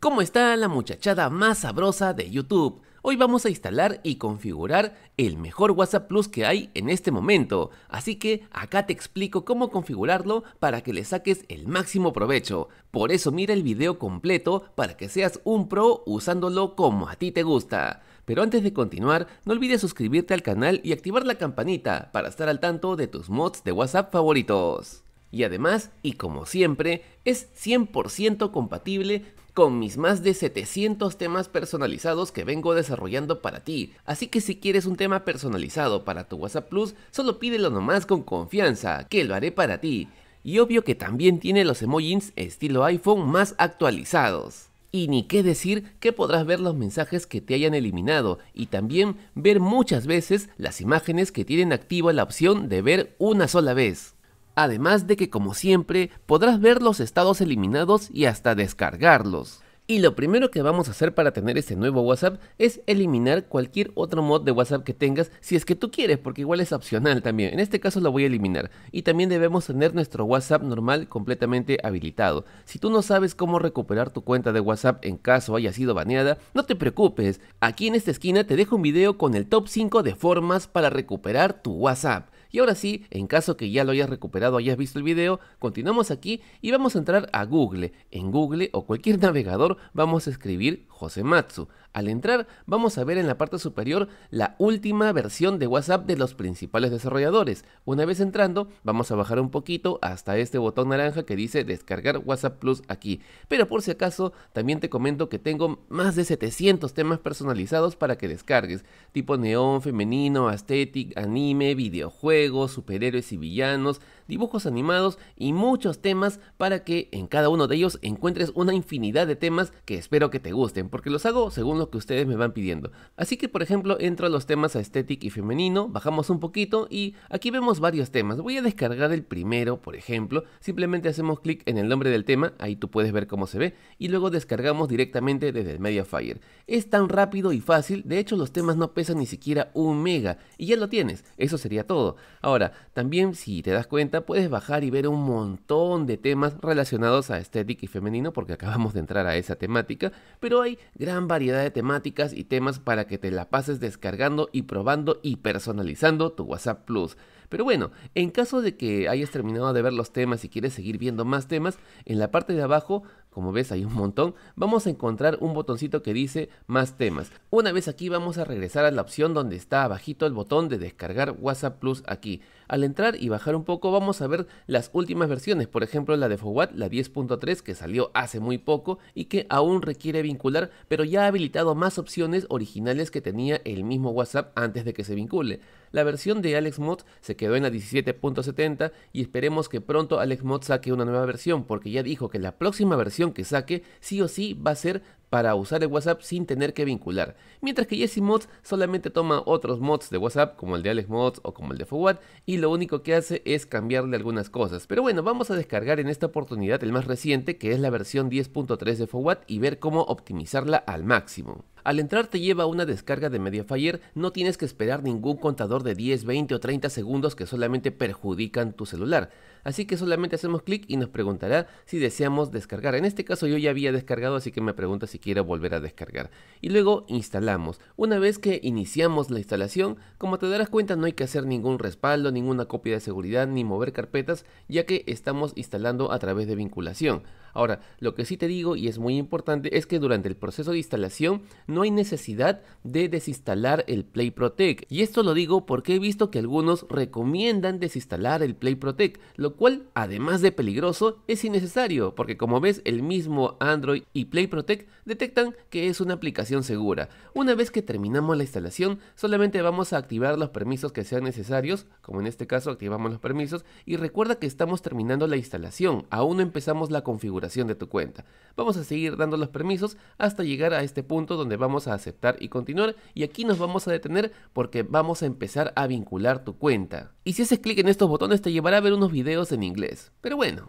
¿Cómo está la muchachada más sabrosa de YouTube? Hoy vamos a instalar y configurar el mejor WhatsApp Plus que hay en este momento, así que acá te explico cómo configurarlo para que le saques el máximo provecho. Por eso mira el video completo para que seas un pro usándolo como a ti te gusta. Pero antes de continuar, no olvides suscribirte al canal y activar la campanita para estar al tanto de tus mods de WhatsApp favoritos. Y además, y como siempre, es 100% compatible con mis más de 700 temas personalizados que vengo desarrollando para ti. Así que si quieres un tema personalizado para tu WhatsApp Plus, solo pídelo nomás con confianza, que lo haré para ti. Y obvio que también tiene los emojis estilo iPhone más actualizados. Y ni qué decir que podrás ver los mensajes que te hayan eliminado y también ver muchas veces las imágenes que tienen activa la opción de ver una sola vez. Además de que como siempre podrás ver los estados eliminados y hasta descargarlos. Y lo primero que vamos a hacer para tener este nuevo WhatsApp es eliminar cualquier otro mod de WhatsApp que tengas si es que tú quieres, porque igual es opcional también. En este caso lo voy a eliminar. Y también debemos tener nuestro WhatsApp normal completamente habilitado. Si tú no sabes cómo recuperar tu cuenta de WhatsApp en caso haya sido baneada, no te preocupes. Aquí en esta esquina te dejo un video con el top 5 de formas para recuperar tu WhatsApp. Y ahora sí, en caso que ya lo hayas recuperado hayas visto el video, continuamos aquí y vamos a entrar a Google. En Google o cualquier navegador vamos a escribir Josematsu. Al entrar vamos a ver en la parte superior la última versión de WhatsApp de los principales desarrolladores. Una vez entrando vamos a bajar un poquito hasta este botón naranja que dice descargar WhatsApp Plus aquí. Pero por si acaso también te comento que tengo más de 700 temas personalizados para que descargues. Tipo neón, femenino, aesthetic, anime, videojuegos, superhéroes y villanos, dibujos animados y muchos temas para que en cada uno de ellos encuentres una infinidad de temas que espero que te gusten porque los hago según lo que ustedes me van pidiendo. Así que por ejemplo entro a los temas aesthetic y femenino, bajamos un poquito y aquí vemos varios temas. Voy a descargar el primero, por ejemplo, simplemente hacemos clic en el nombre del tema, ahí tú puedes ver cómo se ve, y luego descargamos directamente desde el Mediafire. Es tan rápido y fácil, de hecho los temas no pesan ni siquiera un mega, y ya lo tienes, eso sería todo. Ahora, también si te das cuenta, puedes bajar y ver un montón de temas relacionados a estética y femenino, porque acabamos de entrar a esa temática, pero hay gran variedad de temáticas y temas para que te la pases descargando y probando y personalizando tu WhatsApp Plus. Pero bueno, en caso de que hayas terminado de ver los temas y quieres seguir viendo más temas, en la parte de abajo como ves hay un montón, vamos a encontrar un botoncito que dice más temas. Una vez aquí vamos a regresar a la opción donde está abajito el botón de descargar WhatsApp Plus aquí. Al entrar y bajar un poco vamos a ver las últimas versiones, por ejemplo la de FOWAT, la 10.3 que salió hace muy poco y que aún requiere vincular, pero ya ha habilitado más opciones originales que tenía el mismo WhatsApp antes de que se vincule. La versión de AlexMod se quedó en la 17.70 y esperemos que pronto AlexMod saque una nueva versión porque ya dijo que la próxima versión que saque sí o sí va a ser para usar el WhatsApp sin tener que vincular. Mientras que Jesse Mods solamente toma otros mods de WhatsApp como el de Alex Mods o como el de Forward y lo único que hace es cambiarle algunas cosas. Pero bueno, vamos a descargar en esta oportunidad el más reciente que es la versión 10.3 de Forward y ver cómo optimizarla al máximo. Al entrar te lleva una descarga de Mediafire, no tienes que esperar ningún contador de 10, 20 o 30 segundos que solamente perjudican tu celular. Así que solamente hacemos clic y nos preguntará si deseamos descargar. En este caso yo ya había descargado, así que me pregunta si quiero volver a descargar. Y luego instalamos. Una vez que iniciamos la instalación, como te darás cuenta no hay que hacer ningún respaldo, ninguna copia de seguridad ni mover carpetas, ya que estamos instalando a través de vinculación. Ahora, lo que sí te digo y es muy importante es que durante el proceso de instalación no hay necesidad de desinstalar el Play Protect. Y esto lo digo porque he visto que algunos recomiendan desinstalar el Play Protect, lo cual además de peligroso es innecesario porque como ves el mismo Android y Play Protect detectan que es una aplicación segura. Una vez que terminamos la instalación solamente vamos a activar los permisos que sean necesarios, como en este caso activamos los permisos y recuerda que estamos terminando la instalación, aún no empezamos la configuración de tu cuenta. Vamos a seguir dando los permisos hasta llegar a este punto donde vamos a aceptar y continuar y aquí nos vamos a detener porque vamos a empezar a vincular tu cuenta. Y si haces clic en estos botones te llevará a ver unos videos en inglés. Pero bueno,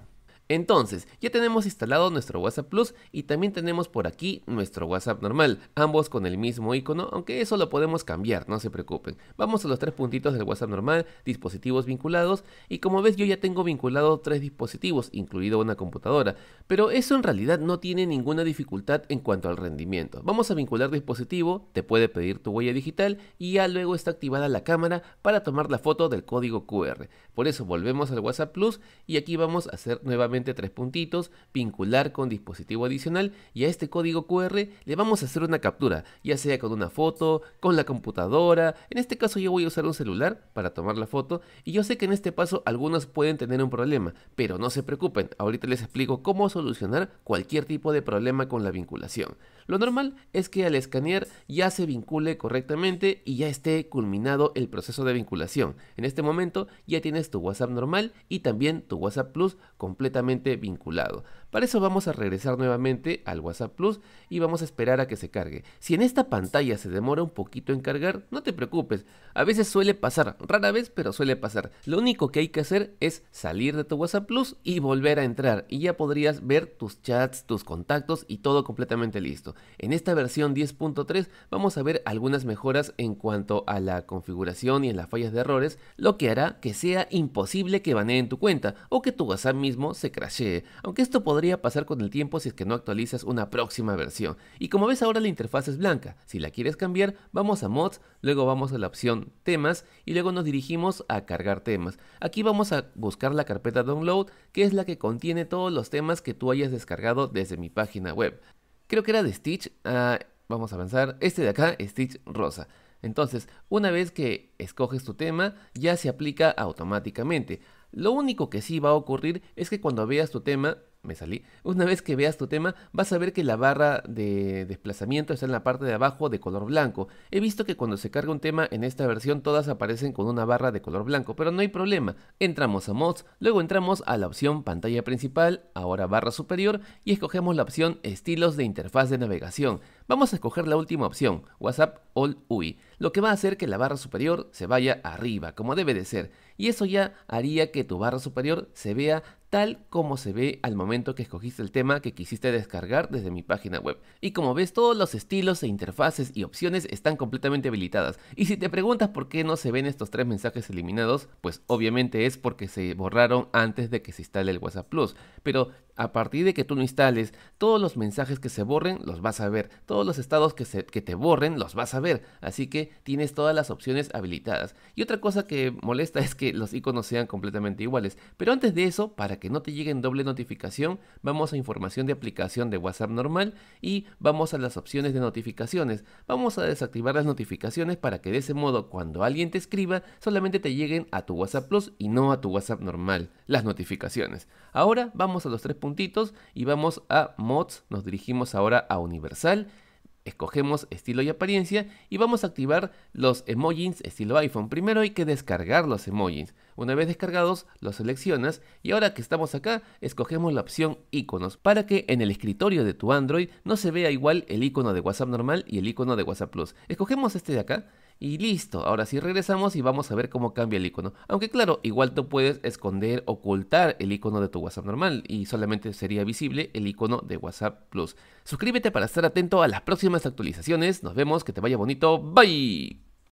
Entonces, ya tenemos instalado nuestro WhatsApp Plus y también tenemos por aquí nuestro WhatsApp normal, ambos con el mismo icono, aunque eso lo podemos cambiar, no se preocupen. Vamos a los tres puntitos del WhatsApp normal, dispositivos vinculados, y como ves yo ya tengo vinculado tres dispositivos, incluido una computadora, pero eso en realidad no tiene ninguna dificultad en cuanto al rendimiento. Vamos a vincular dispositivo, te puede pedir tu huella digital y ya luego está activada la cámara para tomar la foto del código QR. Por eso volvemos al WhatsApp Plus y aquí vamos a hacer nuevamente tres puntitos, vincular con dispositivo adicional y a este código QR le vamos a hacer una captura, ya sea con una foto, con la computadora, en este caso yo voy a usar un celular para tomar la foto y yo sé que en este paso algunos pueden tener un problema, pero no se preocupen, ahorita les explico cómo solucionar cualquier tipo de problema con la vinculación. Lo normal es que al escanear ya se vincule correctamente y ya esté culminado el proceso de vinculación. En este momento ya tienes tu WhatsApp normal y también tu WhatsApp Plus completamente vinculado. Para eso vamos a regresar nuevamente al WhatsApp Plus y vamos a esperar a que se cargue. Si en esta pantalla se demora un poquito en cargar, no te preocupes. A veces suele pasar, rara vez, pero suele pasar. Lo único que hay que hacer es salir de tu WhatsApp Plus y volver a entrar y ya podrías ver tus chats, tus contactos y todo completamente listo. En esta versión 10.3 vamos a ver algunas mejoras en cuanto a la configuración y en las fallas de errores, lo que hará que sea imposible que baneen tu cuenta o que tu WhatsApp mismo se aunque esto podría pasar con el tiempo si es que no actualizas una próxima versión. Y como ves ahora la interfaz es blanca, si la quieres cambiar vamos a mods, luego vamos a la opción temas y luego nos dirigimos a cargar temas. Aquí vamos a buscar la carpeta download que es la que contiene todos los temas que tú hayas descargado desde mi página web. Creo que era de Stitch, ah, vamos a avanzar, este de acá, Stitch Rosa. Entonces, una vez que escoges tu tema, ya se aplica automáticamente. Lo único que sí va a ocurrir es que cuando veas tu tema, me salí, una vez que veas tu tema vas a ver que la barra de desplazamiento está en la parte de abajo de color blanco. He visto que cuando se carga un tema en esta versión todas aparecen con una barra de color blanco, pero no hay problema. Entramos a mods, luego entramos a la opción pantalla principal, ahora barra superior y escogemos la opción estilos de interfaz de navegación. Vamos a escoger la última opción, WhatsApp All UI, lo que va a hacer que la barra superior se vaya arriba, como debe de ser, y eso ya haría que tu barra superior se vea tal como se ve al momento que escogiste el tema que quisiste descargar desde mi página web. Y como ves, todos los estilos e interfaces y opciones están completamente habilitadas. Y si te preguntas por qué no se ven estos tres mensajes eliminados, pues obviamente es porque se borraron antes de que se instale el WhatsApp Plus. Pero a partir de que tú lo instales, todos los mensajes que se borren los vas a ver, todos los estados que, que te borren los vas a ver, así que tienes todas las opciones habilitadas. Y otra cosa que molesta es que los iconos sean completamente iguales, pero antes de eso, para que no te llegue en doble notificación, vamos a información de aplicación de WhatsApp normal y vamos a las opciones de notificaciones. Vamos a desactivar las notificaciones para que de ese modo cuando alguien te escriba solamente te lleguen a tu WhatsApp Plus y no a tu WhatsApp normal, las notificaciones. Ahora vamos a los tres puntos y vamos a mods, nos dirigimos ahora a universal, escogemos estilo y apariencia y vamos a activar los emojis estilo iPhone. Primero hay que descargar los emojis. Una vez descargados, los seleccionas y ahora que estamos acá, escogemos la opción iconos para que en el escritorio de tu Android no se vea igual el icono de WhatsApp normal y el icono de WhatsApp Plus. Escogemos este de acá y listo, ahora sí regresamos y vamos a ver cómo cambia el icono. Aunque claro, igual tú puedes esconder, ocultar el icono de tu WhatsApp normal y solamente sería visible el icono de WhatsApp Plus. Suscríbete para estar atento a las próximas actualizaciones. Nos vemos, que te vaya bonito. Bye.